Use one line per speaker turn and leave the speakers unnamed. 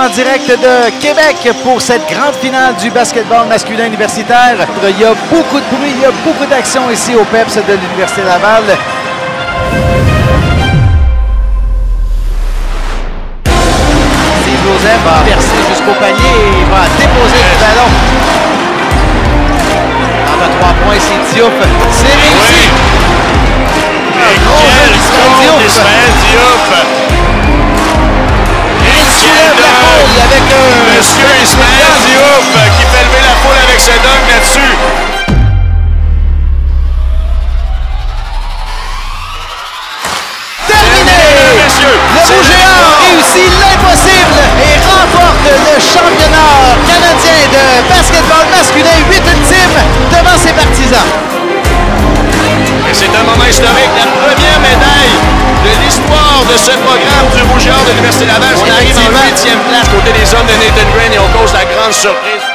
en direct de Québec pour cette grande finale du basketball masculin universitaire. Il y a beaucoup de bruit, il y a beaucoup d'action ici au PEPS de l'Université Laval. Joseph va percer jusqu'au panier et va déposer le ballon. Trois points, c'est Diop. C'est réussi!
Et
Le
le-
réussit l'impossible et remporte le championnat canadien de basketball masculin 8 ultime devant ses partisans.
C'est un moment historique, la première médaille de l'histoire de ce programme du Or de l'Université Laval. On arrive en
Effectivement.
huitième place côté des hommes de Nathan Green et on cause la grande surprise.